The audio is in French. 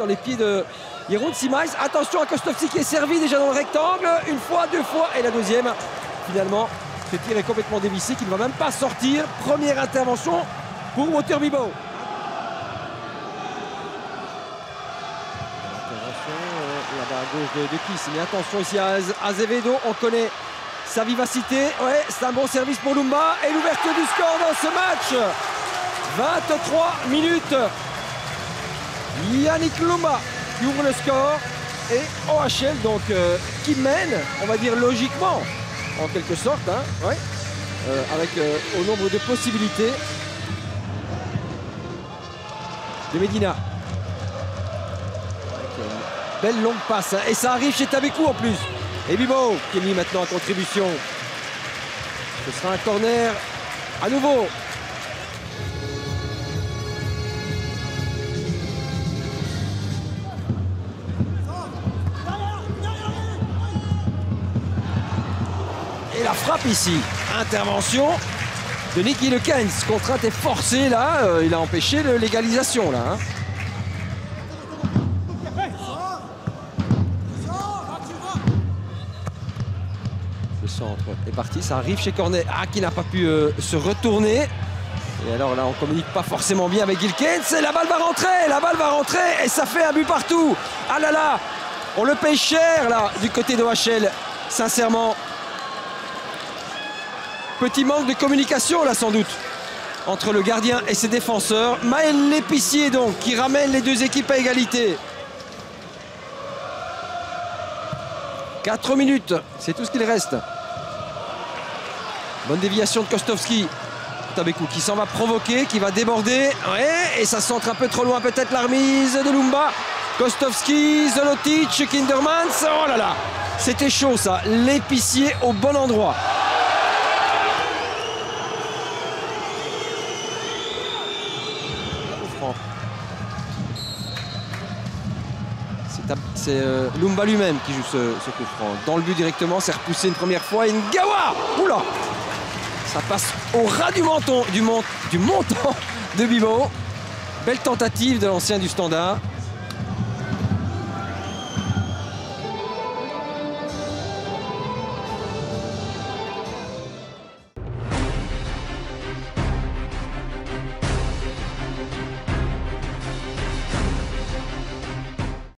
dans les pieds de Jeroen Simais. Attention à Kostovski qui est servi déjà dans le rectangle. Une fois, deux fois et la deuxième. Finalement, ce tir est complètement dévissé, qui ne va même pas sortir. Première intervention pour Waterbibo. Intervention euh, là-bas à gauche de, de Kiss. Mais attention ici à Az- Azevedo, on connaît sa vivacité. Ouais, c'est un bon service pour Lumba. Et l'ouverture du score dans ce match. 23 minutes. Yannick Lumba qui ouvre le score. Et OHL donc euh, qui mène, on va dire logiquement, en quelque sorte, hein, ouais, euh, avec euh, au nombre de possibilités. De Medina. Avec belle longue passe. hein, Et ça arrive chez Tabekou en plus. Et Bibo qui est mis maintenant en contribution. Ce sera un corner à nouveau. Et la frappe ici. Intervention de Nicky Lekens. Contrainte est forcée là. Euh, il a empêché le- l'égalisation là. hein. Le centre est parti. Ça arrive chez Cornet. Ah, qui n'a pas pu euh, se retourner. Et alors là, on communique pas forcément bien avec Gilkens. Et la balle va rentrer. La balle va rentrer. Et ça fait un but partout. Ah là là. On le paye cher là du côté de HL. Sincèrement. Petit manque de communication là sans doute entre le gardien et ses défenseurs. Maël Lépicier donc qui ramène les deux équipes à égalité. 4 minutes, c'est tout ce qu'il reste. Bonne déviation de Kostovski. Tabekou qui s'en va provoquer, qui va déborder. Ouais, et ça centre un peu trop loin peut-être la remise de Lumba. Kostovski, Zolotic, Kindermans. Oh là là, c'était chaud ça. L'épicier au bon endroit. C'est euh, Lumba lui-même qui joue ce, coup franc. Dans le but directement, c'est repoussé une première fois. Et Ngawa Oula Ça passe au ras du menton, du, du montant de Bibo. Belle tentative de l'ancien du standard.